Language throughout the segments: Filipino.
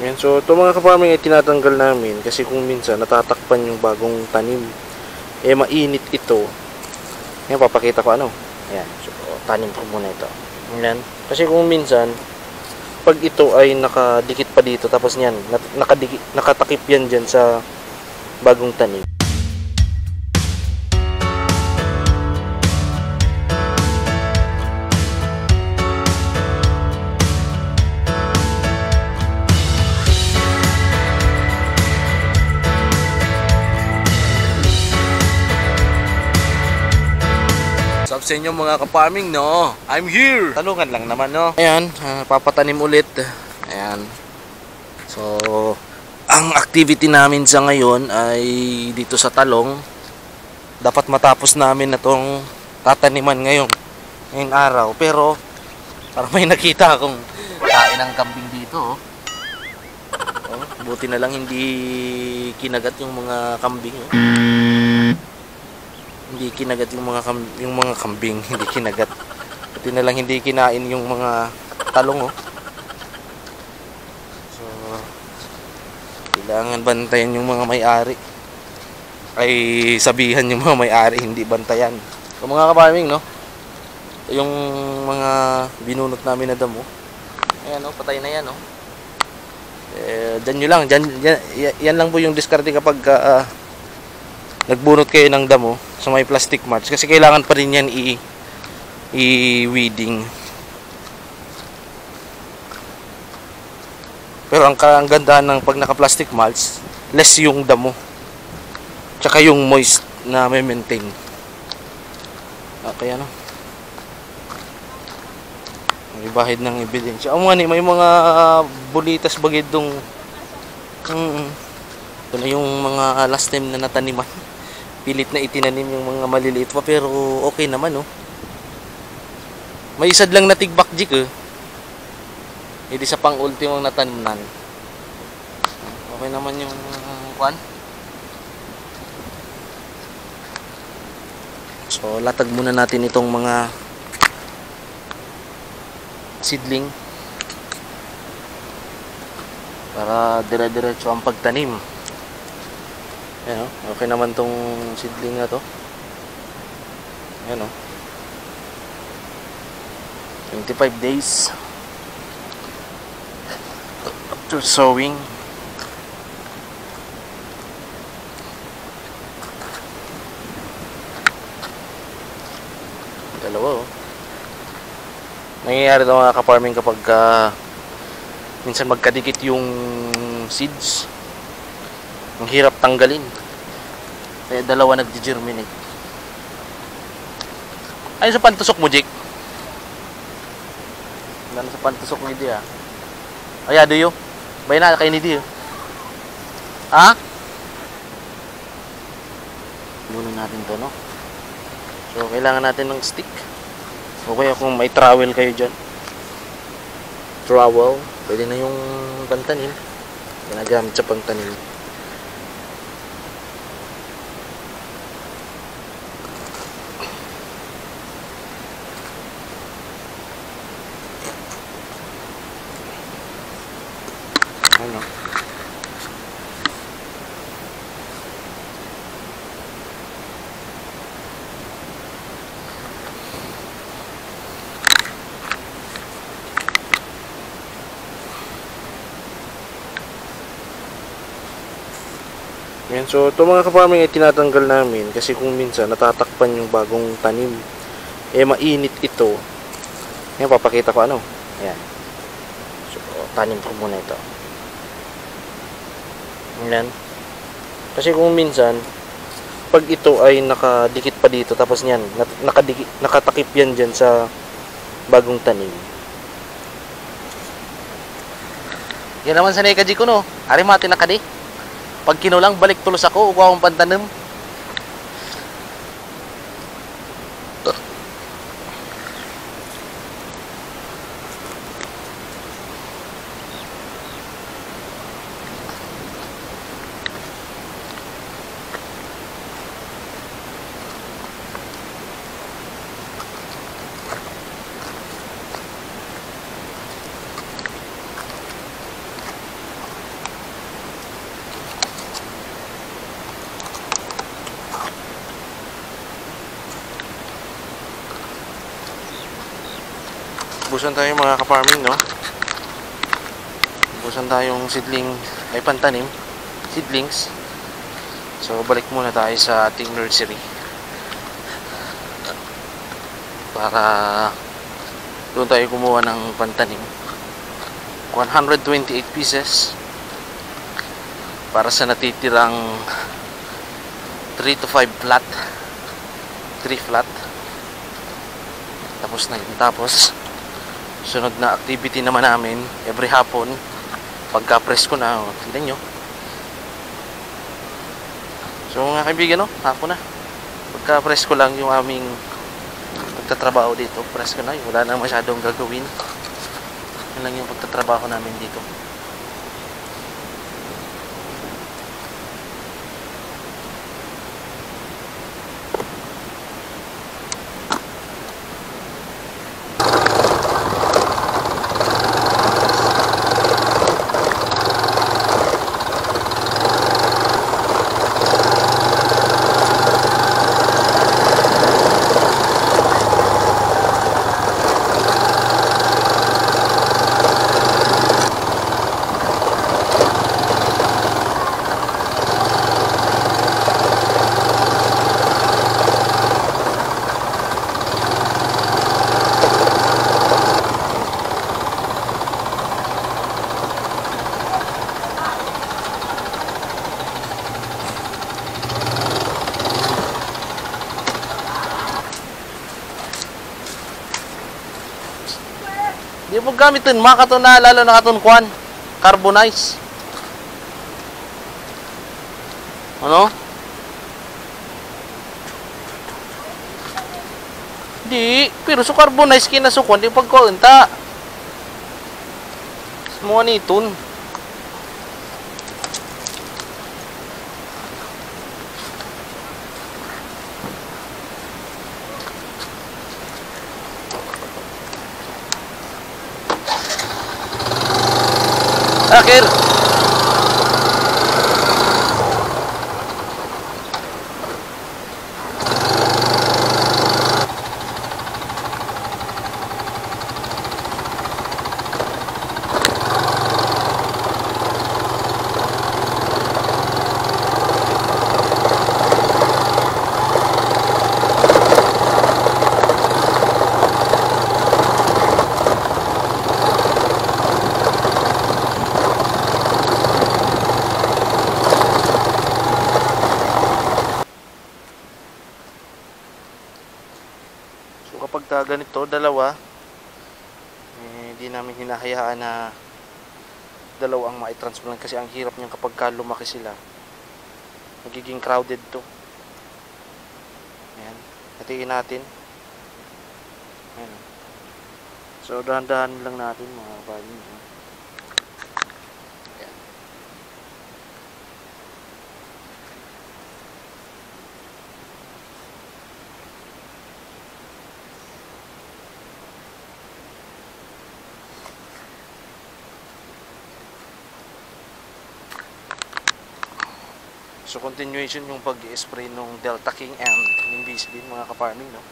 Yan, so ito mga kaparming ay tinatanggal namin kasi kung minsan natatakpan yung bagong tanim. Eh mainit ito. Yan, papakita ko ano. Ayan, so tanim ko muna ito. Yan. Kasi kung minsan, pag ito ay nakadikit pa dito, tapos yan, nat- nakadikit, nakatakip yan dyan sa bagong tanim. Up sa inyo mga ka-farming, no? I'm here! Talungan lang naman, no? Ayan, ah, papatanim ulit. Ayan. So, ang activity namin sa ngayon ay dito sa talong. Dapat matapos namin na tong tataniman ngayon, ngayong araw. Pero, parang may nakita akong kain ng kambing dito, oh. Oh, buti na lang hindi kinagat yung mga kambing. Oh. Hindi kinagat yung mga kam- yung mga kambing, hindi kinagat. Buti na lang hindi kinain yung mga talong oh. So kailangan bantayan yung mga may-ari. Ay sabihan yung mga may-ari, hindi bantayan. So mga kaparming, no? Yung mga binunot namin na damo. Ayan oh, patay na yan oh. Eh, dyan nyo lang, dyan, yan, yan lang po yung diskarte kapag ah, nagbunot kayo ng damo sa may plastic mulch kasi kailangan pa rin yan i i-weeding. Pero ang ang ng pag naka-plastic mulch, less yung damo. Tsaka yung moist na may maintain. Ah, kaya no. May bahid ng ebidensya. Oh, mga ni, may mga bulitas bagid dong mm, ito na yung mga last time na nataniman pilit na itinanim yung mga maliliit pa pero okay naman oh. May isad lang na tigbak jik eh. Hindi sa pang ultimong natanimnan. Okay naman yung kwan. So latag muna natin itong mga seedling para dire-diretso ang pagtanim. Ayan o, okay naman tong seedling na to. Ayan o. 25 days after sowing. Dalawa o. Nangyayari ito mga ka-farming kapag ah, minsan magkadikit yung seeds. Ang hirap tanggalin. Kaya dalawa nag-germinate. Ay sa pantusok mo, Jake? Wala sa pantusok ni Di ah. Ay, ado yo. Bay na kay ni Di. oh. Ha? Muna natin to, no? So, kailangan natin ng stick. O kaya kung may trowel kayo dyan. Trowel. Pwede na yung pantanim. Ginagamit sa pantanim. Ano? Yan, so ito mga kaparming ay tinatanggal namin kasi kung minsan natatakpan yung bagong tanim. Eh mainit ito. Yan, papakita ko ano. Ayan. So, tanim ko muna ito. Yan. Kasi kung minsan, pag ito ay nakadikit pa dito, tapos yan, nat- nakadikit, nakatakip yan dyan sa bagong tanim. Yan naman sa nekaji ko no. Ari mati na kadi. Pag kinulang, balik tulos ako, uwa akong pantanim. Busan tayo mga ka-farming, no? Busan tayong seedling, ay pantanim, seedlings. So, balik muna tayo sa ating nursery. Para doon tayo kumuha ng pantanim. 128 pieces para sa natitirang 3 to 5 flat 3 flat tapos na yun tapos sunod na activity naman namin every hapon pagka presko na oh, tignan nyo. So mga kaibigan no hapon na. Pagka presko lang yung aming pagtatrabaho dito presko na yun wala na masyadong gagawin. Yun lang yung pagtatrabaho namin dito Di mo gamitin makato na lalo na katon kwan. Carbonize. Ano? Di, pero sa carbonize kinasukon di pagkuunta. Mo ni tun. parkir ganito, dalawa, eh, di namin hinahayaan na dalawa ang ma-transplant kasi ang hirap niyan kapag ka lumaki sila. Magiging crowded to. Ayan. Hatiin natin. Ayan. So dahan-dahan lang natin mga kapatid. So continuation yung pag-spray nung Delta King and Invisibin mga ka-farming no.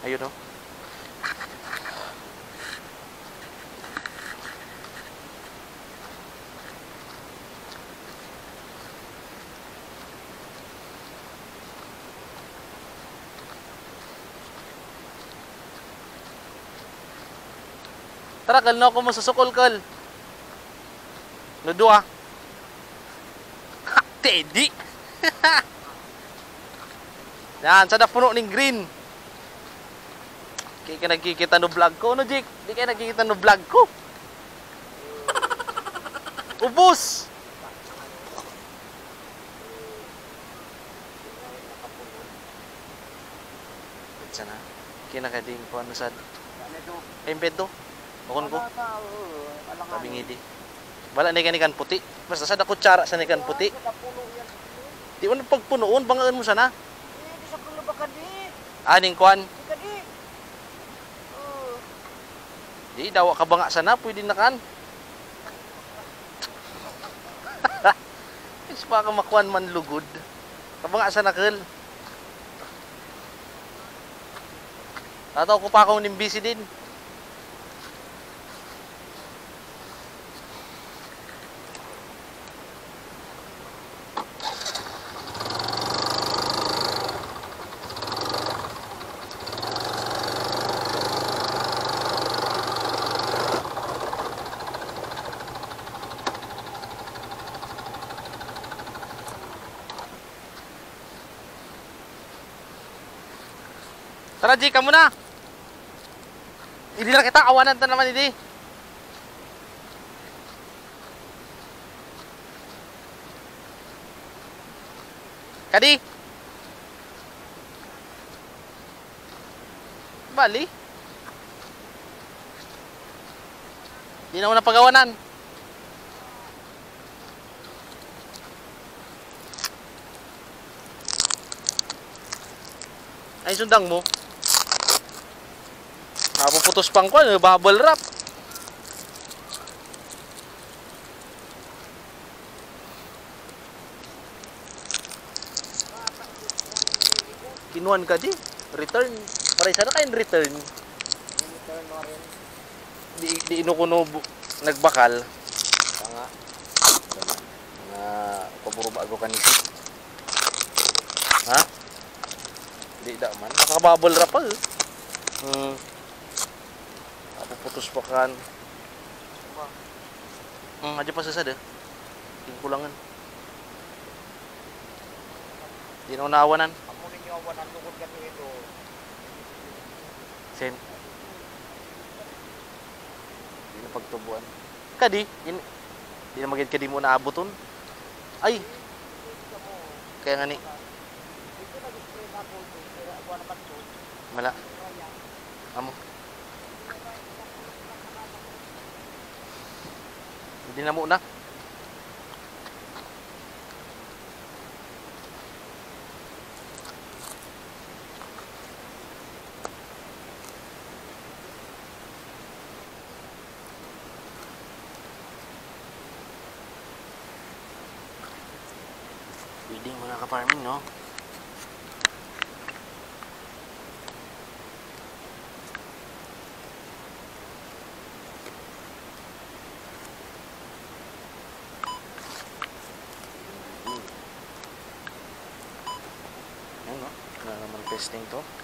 Ayun no. Tara, kal na ako mo sa sukol, kal. Nudo ah. Ha, Teddy! Yan, sa puno ng green. Kaya ka nagkikita no vlog ko, no Jake? Di ka nagkikita no vlog ko. Ubus! Sana. Kinakading ko ano sad. Ay, bedo. Bukon ko. Sabi ngidi. Wala na kanikan puti. Basta sa kutsara sa nikan puti. Di mo na pagpunoon, bangaan mo sana. Di sa kulo ba ka di? Aning kwan. Di ka di. Di, dawa ka banga sana, pwede na kan. Is pa ka makuan man lugod. Kabanga sana kal. Ataw ko pa akong nimbisi din. Tara, G, ka muna. Hindi na kita, awanan ta naman, hindi. Kadi. Bali. Di na mo napagawanan. Ay, sundang mo. Napuputos pang kwan, eh, bubble wrap. Kinuan ka di. Return. Maray sana kayo return. Return mo rin. Di, di inukuno nagbakal. Nga. Nga, paburo bago ka nito. Ha? Di da man. Nakabubble wrap pa. eh. Hmm. Napuputos pa kan. Hmm, aja pa sa sada. Yung kulangan. Di na unawanan. Amunin niyo awan ang lukod ka dito. Sen. Di na pagtubuan. Kadi, in, di na magid kadi mo naabuton. Ay, kaya nga ni, Dito nag-spray na ako. Pero awan naman to. mala. Amo. Hindi na muna. Building muna ka farming, no? Yan, no? Na naman testing to.